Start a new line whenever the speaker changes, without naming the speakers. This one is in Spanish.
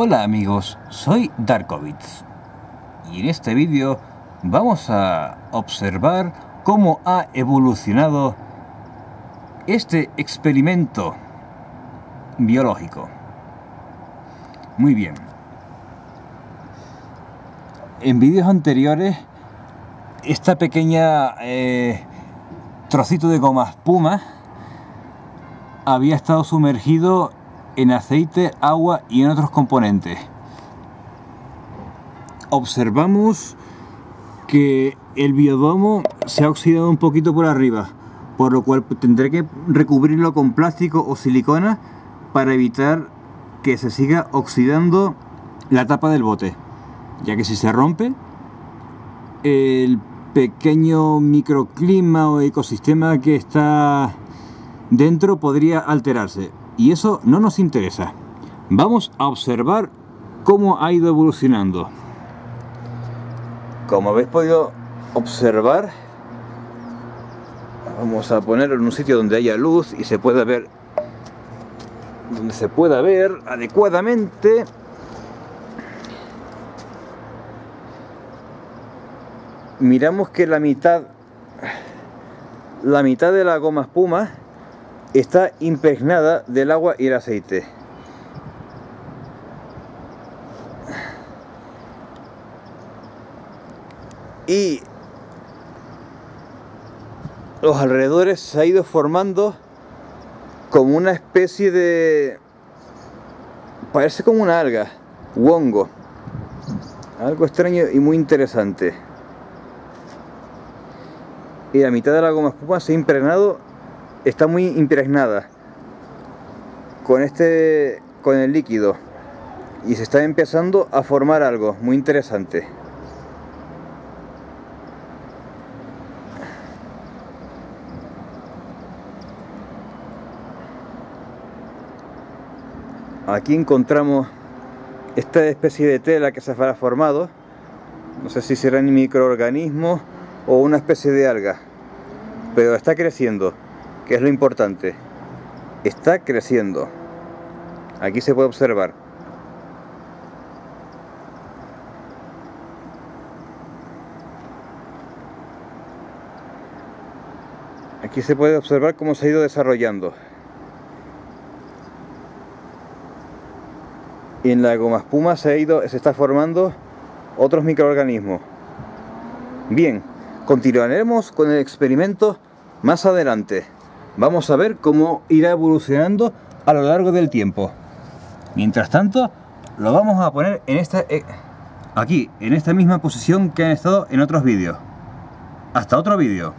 Hola amigos, soy Darkovitz y en este vídeo vamos a observar cómo ha evolucionado este experimento biológico. Muy bien. En vídeos anteriores, esta pequeña eh, trocito de goma espuma había estado sumergido en aceite, agua y en otros componentes. Observamos que el biodomo se ha oxidado un poquito por arriba, por lo cual tendré que recubrirlo con plástico o silicona para evitar que se siga oxidando la tapa del bote, ya que si se rompe, el pequeño microclima o ecosistema que está dentro podría alterarse y eso no nos interesa. Vamos a observar cómo ha ido evolucionando. Como habéis podido observar, vamos a ponerlo en un sitio donde haya luz y se pueda ver donde se pueda ver adecuadamente miramos que la mitad la mitad de la goma espuma está impregnada del agua y el aceite. Y los alrededores se ha ido formando como una especie de... parece como una alga, hongo. Algo extraño y muy interesante. Y la mitad de la goma espuma se ha impregnado está muy impregnada con este con el líquido y se está empezando a formar algo muy interesante. Aquí encontramos esta especie de tela que se ha formado. No sé si serán microorganismos o una especie de alga pero está creciendo que es lo importante. Está creciendo. Aquí se puede observar. Aquí se puede observar cómo se ha ido desarrollando. Y en la goma espuma se, ha ido, se está formando otros microorganismos. Bien, continuaremos con el experimento más adelante vamos a ver cómo irá evolucionando a lo largo del tiempo. Mientras tanto, lo vamos a poner en esta, eh, aquí, en esta misma posición que han estado en otros vídeos. Hasta otro vídeo.